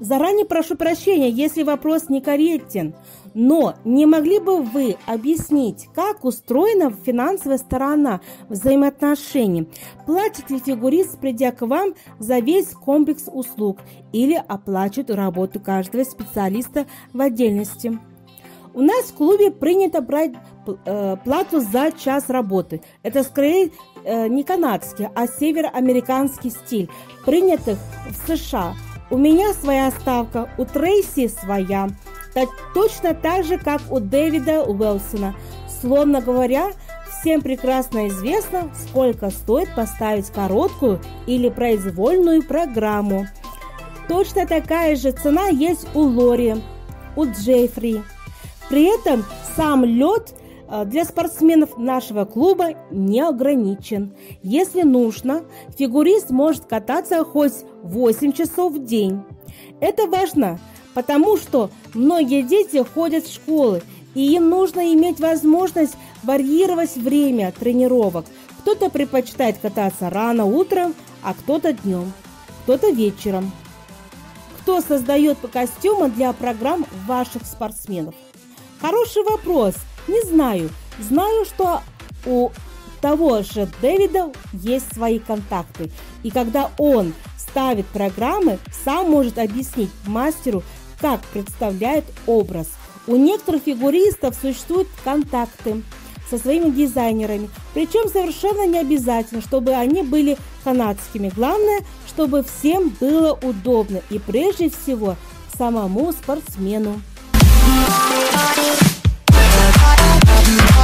Заранее прошу прощения, если вопрос некорректен, но не могли бы вы объяснить, как устроена финансовая сторона взаимоотношений? Платит ли фигурист, придя к вам за весь комплекс услуг или оплачивает работу каждого специалиста в отдельности? У нас в клубе принято брать э, плату за час работы. Это скорее э, не канадский, а североамериканский стиль, принятых в США. У меня своя ставка, у Трейси своя. Так, точно так же, как у Дэвида Уэлсона. Словно говоря, всем прекрасно известно, сколько стоит поставить короткую или произвольную программу. Точно такая же цена есть у Лори, у Джеффри. При этом сам лед для спортсменов нашего клуба не ограничен. Если нужно, фигурист может кататься хоть 8 часов в день. Это важно, потому что многие дети ходят в школы, и им нужно иметь возможность варьировать время тренировок. Кто-то предпочитает кататься рано утром, а кто-то днем, кто-то вечером. Кто создает костюмы для программ ваших спортсменов? Хороший вопрос. Не знаю. Знаю, что у того же Дэвида есть свои контакты. И когда он ставит программы, сам может объяснить мастеру, как представляет образ. У некоторых фигуристов существуют контакты со своими дизайнерами. Причем совершенно не обязательно, чтобы они были канадскими. Главное, чтобы всем было удобно и прежде всего самому спортсмену. Body, body, I'll